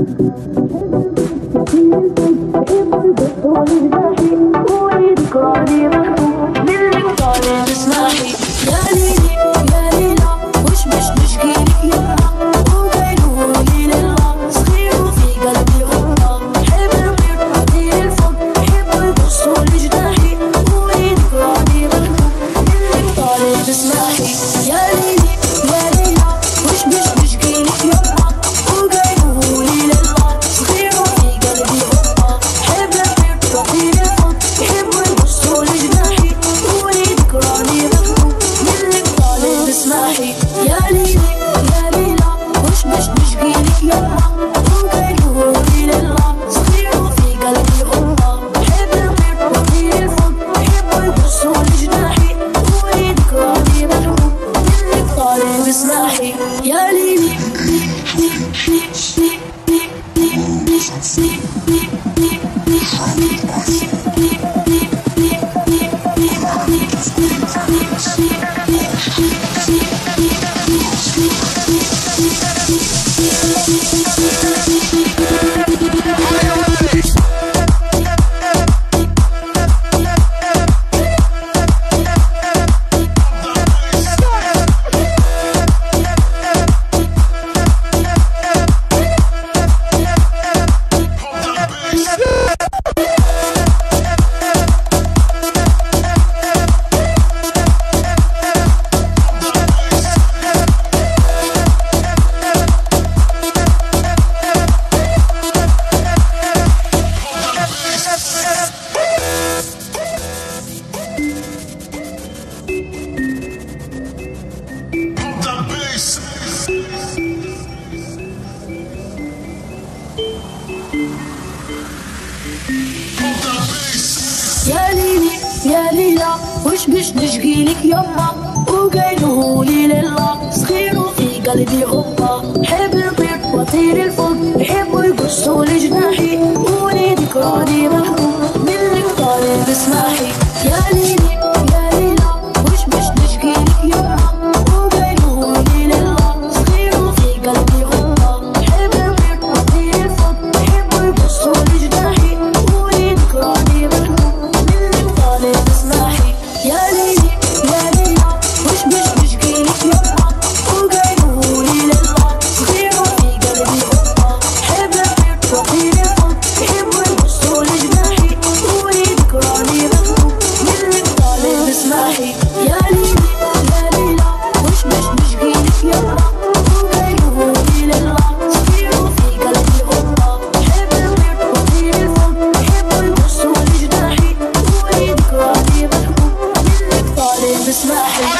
Thank you. يا ليلى وش بش نشقيلك يما. وقالولي لله صغير في قلبي غبة حب نطير وطير الفوق يحبوا يقصوا لجناحي. ولي ذكراني محبوب منك طالب اسماحي. يا ليلي this love.